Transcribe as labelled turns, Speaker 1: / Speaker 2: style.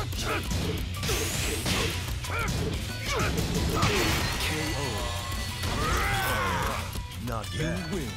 Speaker 1: Not
Speaker 2: You
Speaker 1: bad.
Speaker 2: win.